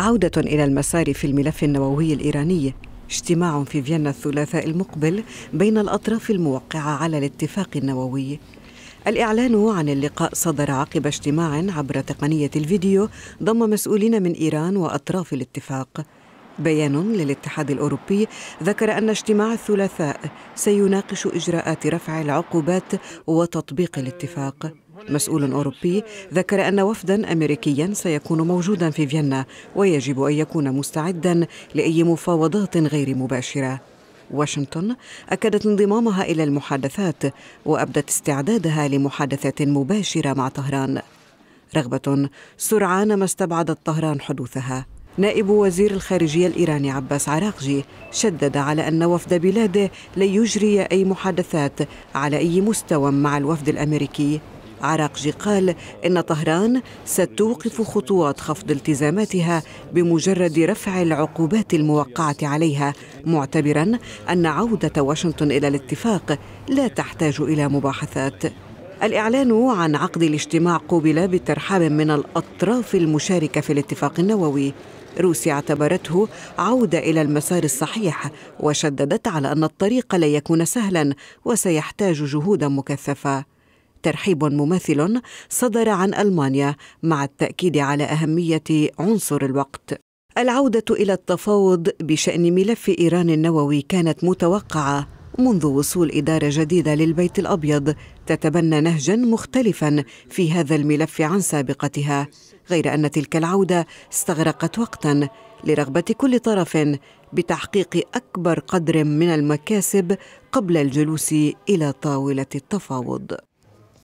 عودة إلى المسار في الملف النووي الإيراني اجتماع في فيينا الثلاثاء المقبل بين الأطراف الموقعة على الاتفاق النووي. الإعلان عن اللقاء صدر عقب اجتماع عبر تقنية الفيديو ضم مسؤولين من إيران وأطراف الاتفاق. بيان للاتحاد الأوروبي ذكر أن اجتماع الثلاثاء سيناقش إجراءات رفع العقوبات وتطبيق الاتفاق. مسؤول أوروبي ذكر أن وفدا أمريكيا سيكون موجودا في فيينا ويجب أن يكون مستعدا لأي مفاوضات غير مباشرة. واشنطن أكدت انضمامها إلى المحادثات وأبدت استعدادها لمحادثات مباشرة مع طهران. رغبة سرعان ما استبعدت طهران حدوثها. نائب وزير الخارجية الإيراني عباس عراقجي شدد على أن وفد بلاده لن يجري أي محادثات على أي مستوى مع الوفد الأمريكي. عراقجي قال إن طهران ستوقف خطوات خفض التزاماتها بمجرد رفع العقوبات الموقعة عليها معتبرا أن عودة واشنطن إلى الاتفاق لا تحتاج إلى مباحثات. الإعلان عن عقد الاجتماع قوبل بترحاب من الأطراف المشاركة في الاتفاق النووي. روسيا اعتبرته عودة إلى المسار الصحيح وشددت على أن الطريق لن يكون سهلا وسيحتاج جهودا مكثفة. ترحيب مماثل صدر عن ألمانيا مع التأكيد على أهمية عنصر الوقت. العودة إلى التفاوض بشأن ملف إيران النووي كانت متوقعة منذ وصول إدارة جديدة للبيت الأبيض تتبنى نهجا مختلفا في هذا الملف عن سابقتها غير أن تلك العودة استغرقت وقتا لرغبة كل طرف بتحقيق أكبر قدر من المكاسب قبل الجلوس إلى طاولة التفاوض.